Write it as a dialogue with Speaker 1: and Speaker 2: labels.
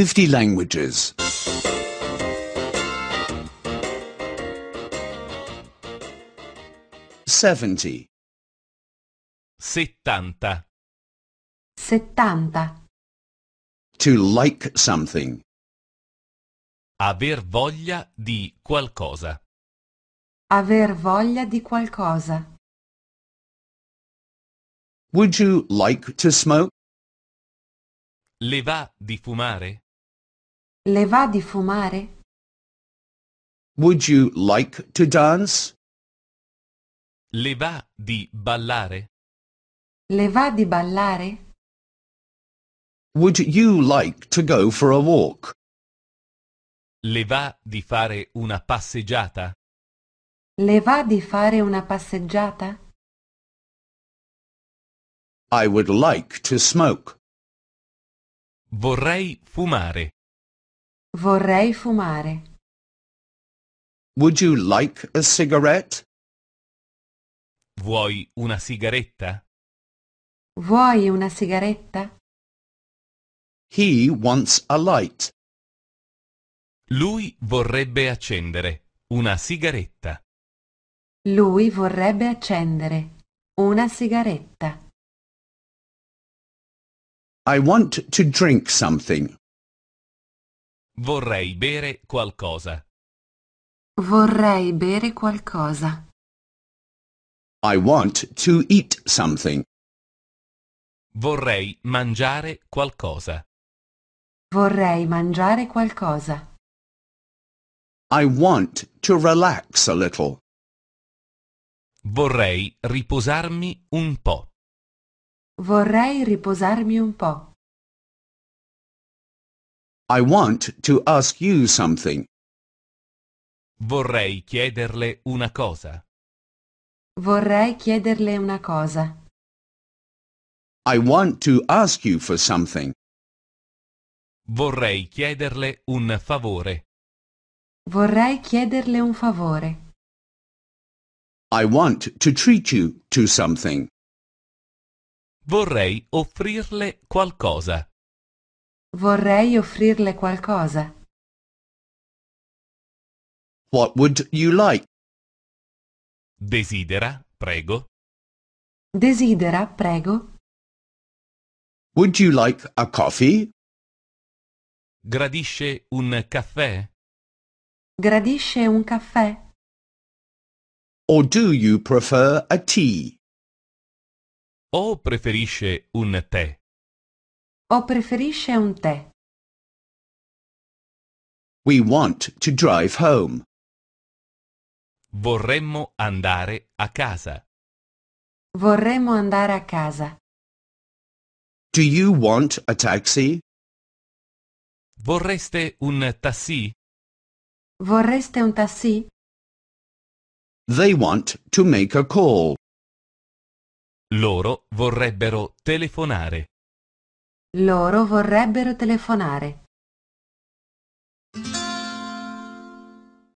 Speaker 1: 50 languages. 70.
Speaker 2: 70.
Speaker 3: 70.
Speaker 1: To like something.
Speaker 2: Aver voglia di qualcosa.
Speaker 3: Aver voglia di qualcosa.
Speaker 1: Would you like to smoke?
Speaker 2: Le va di fumare?
Speaker 3: Le va di fumare?
Speaker 1: Would you like to dance?
Speaker 2: Le va di ballare?
Speaker 3: Le va di ballare?
Speaker 1: Would you like to go for a walk?
Speaker 2: Le va di fare una passeggiata?
Speaker 3: Le va di fare una passeggiata?
Speaker 1: I would like to smoke.
Speaker 2: Vorrei fumare.
Speaker 3: Vorrei fumare.
Speaker 1: Would you like a cigarette?
Speaker 2: Vuoi una sigaretta?
Speaker 3: Vuoi una sigaretta?
Speaker 1: He wants a light.
Speaker 2: Lui vorrebbe accendere una sigaretta.
Speaker 3: Lui vorrebbe accendere una sigaretta.
Speaker 1: I want to drink something.
Speaker 2: Vorrei bere qualcosa.
Speaker 3: Vorrei bere qualcosa.
Speaker 1: I want to eat something.
Speaker 2: Vorrei mangiare qualcosa.
Speaker 3: Vorrei mangiare qualcosa.
Speaker 1: I want to relax a little.
Speaker 2: Vorrei riposarmi un po'.
Speaker 3: Vorrei riposarmi un po'.
Speaker 1: I want to ask you something.
Speaker 2: Vorrei chiederle una cosa.
Speaker 3: Vorrei chiederle una cosa.
Speaker 1: I want to ask you for something.
Speaker 2: Vorrei chiederle un favore.
Speaker 3: Vorrei chiederle un favore.
Speaker 1: I want to treat you to something.
Speaker 2: Vorrei offrirle qualcosa.
Speaker 3: Vorrei offrirle qualcosa.
Speaker 1: What would you like?
Speaker 2: Desidera, prego.
Speaker 3: Desidera, prego?
Speaker 1: Would you like a coffee?
Speaker 2: Gradisce un caffè?
Speaker 3: Gradisce un caffè?
Speaker 1: Or do you prefer a tea?
Speaker 2: O preferisce un tè?
Speaker 3: O preferisce un tè?
Speaker 1: We want to drive home.
Speaker 2: Vorremmo andare a casa.
Speaker 3: Vorremmo andare a casa.
Speaker 1: Do you want a taxi?
Speaker 2: Vorreste un tassì?
Speaker 3: Vorreste un tassì?
Speaker 1: They want to make a call.
Speaker 2: Loro vorrebbero telefonare.
Speaker 3: Loro vorrebbero telefonare.